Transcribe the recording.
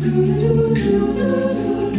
do do do do do